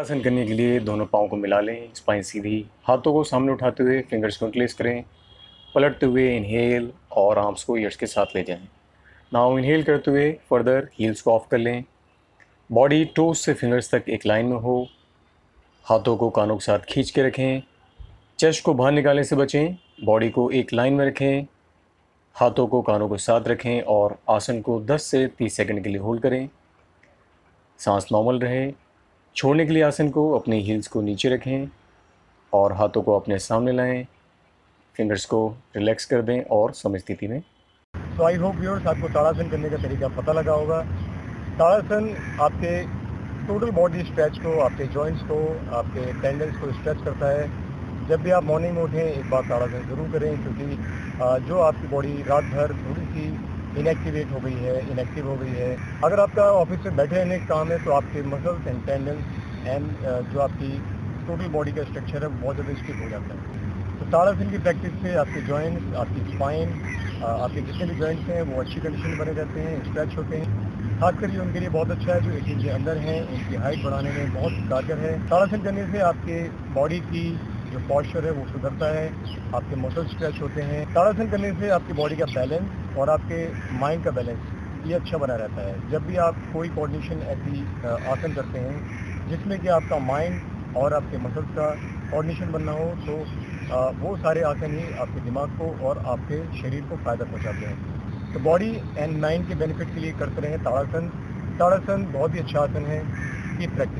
आसन करने के लिए दोनों पाँव को मिला लें स्पाइन सीधी हाथों को सामने उठाते हुए फिंगर्स को इंक्लेस करें, पलटते हुए इनहेल और आर्म्स को ईयर्स के साथ ले जाएँ। नाउ इनहेल करते हुए फर्दर हील्स को ऑफ़ कर लें। बॉडी टोज से फिंगर्स तक एक लाइन में हो। हाथों को कानों के साथ खींच के रखें। चेस्ट को बाहर निकालने से बचें। बॉडी को एक लाइन में रखें। हाथों को कानों के साथ रखें और आसन को 10 से 30 सेकंड के लिए होल्ड करें। सांस नॉर्मल रहे। छोड़ने के लिए आसन को, अपने हील्स को नीचे रखें और हाथों को अपने सामने लाएँ। फिंगर्स को रिलैक्स कर दें और समय स्थिति में। तो आई होप व्यूअर्स आपको ताड़ासन करने का तरीका पता लगा होगा। ताड़ासन आपके टोटल बॉडी स्ट्रेच को, आपके जॉइंट्स को, आपके टेंडेंस को स्ट्रेच करता है। जब भी आप मॉर्निंग में उठें, एक बार ताड़ासन ज़रूर करें, क्योंकि जो आपकी बॉडी रात भर थोड़ी सी इनएक्टिवेट हो गई है इनएक्टिव हो गई है। अगर आपका ऑफ़िस में बैठे रहने का काम है तो आपके मसल्स एंड टेंडेंस एंड जो आपकी टोटल बॉडी का स्ट्रक्चर है, बहुत ज़्यादा स्टिफ हो जाता है। तो ताड़ासन की प्रैक्टिस से आपके जॉइंट्स आपकी स्पाइन आपके जितने भी जॉइंट्स हैं, वो अच्छी कंडीशन में बने रहते हैं स्ट्रेच होते हैं। खासकर ये उनके लिए बहुत अच्छा है, जो एटीन के अंदर हैं, उनकी हाइट बढ़ाने में बहुत कारगर है। ताड़ासन करने से आपके बॉडी की जो पॉस्चर है, वो सुधरता है, आपके मसल स्ट्रेच होते हैं। ताड़ासन करने से आपकी बॉडी का बैलेंस और आपके माइंड का बैलेंस ये अच्छा बना रहता है। जब भी आप कोई कोऑर्डिनेशन ऐसी आसन करते हैं जिसमें कि आपका माइंड और आपके मसल्स का कोऑर्डिनेशन बनना हो तो आ, वो सारे आसन ही आपके दिमाग को और आपके शरीर को फ़ायदा पहुँचाते हैं। तो बॉडी एंड माइंड के बेनिफिट के लिए करते रहें ताड़ासन। ताड़ासन बहुत ही अच्छा आसन है। की प्रैक्टिस